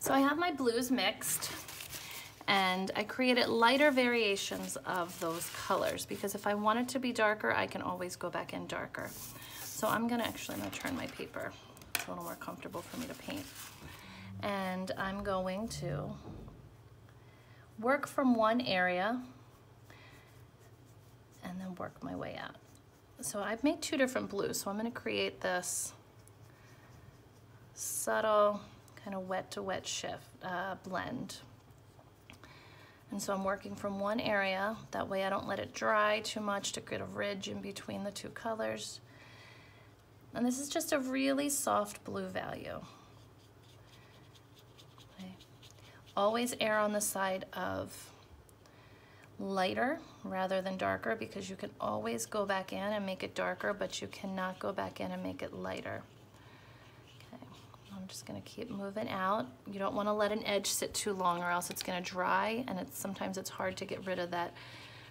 So I have my blues mixed and I created lighter variations of those colors because if I want it to be darker, I can always go back in darker. So I'm gonna actually, I'm gonna turn my paper. It's a little more comfortable for me to paint. And I'm going to work from one area and then work my way out. So I've made two different blues, so I'm gonna create this subtle kind of wet to wet shift uh, blend. And so I'm working from one area, that way I don't let it dry too much to get a ridge in between the two colors. And this is just a really soft blue value. Okay. Always err on the side of lighter rather than darker because you can always go back in and make it darker, but you cannot go back in and make it lighter. I'm just gonna keep moving out. You don't wanna let an edge sit too long or else it's gonna dry and it's sometimes it's hard to get rid of that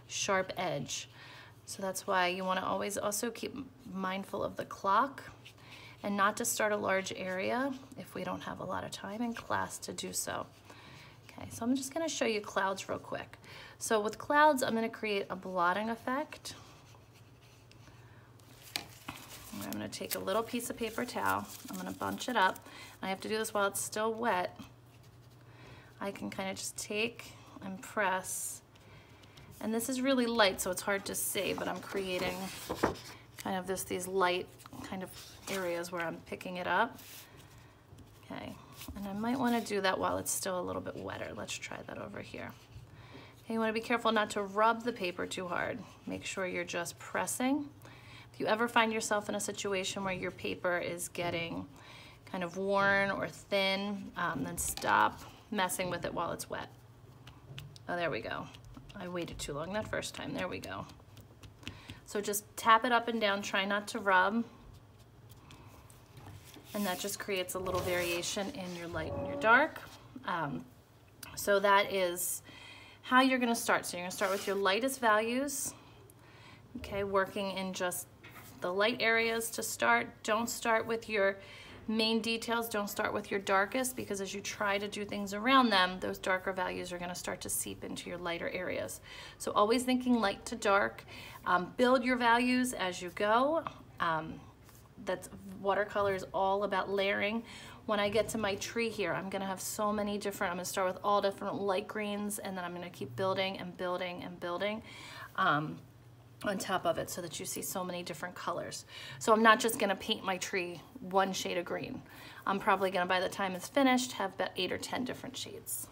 sharp edge. So that's why you wanna always also keep mindful of the clock and not to start a large area if we don't have a lot of time in class to do so. Okay, so I'm just gonna show you clouds real quick. So with clouds, I'm gonna create a blotting effect. I'm gonna take a little piece of paper towel, I'm gonna bunch it up. I have to do this while it's still wet. I can kind of just take and press. And this is really light, so it's hard to see, but I'm creating kind of this, these light kind of areas where I'm picking it up. Okay, and I might wanna do that while it's still a little bit wetter. Let's try that over here. Okay, you wanna be careful not to rub the paper too hard. Make sure you're just pressing. If you ever find yourself in a situation where your paper is getting kind of worn or thin, um, then stop messing with it while it's wet. Oh, there we go. I waited too long that first time. There we go. So just tap it up and down, try not to rub and that just creates a little variation in your light and your dark. Um, so that is how you're gonna start. So you're gonna start with your lightest values, okay, working in just the light areas to start. Don't start with your main details, don't start with your darkest because as you try to do things around them, those darker values are gonna start to seep into your lighter areas. So always thinking light to dark. Um, build your values as you go. Um, that's watercolor is all about layering. When I get to my tree here, I'm gonna have so many different, I'm gonna start with all different light greens and then I'm gonna keep building and building and building um, on top of it so that you see so many different colors. So I'm not just gonna paint my tree one shade of green. I'm probably gonna, by the time it's finished, have about eight or 10 different shades.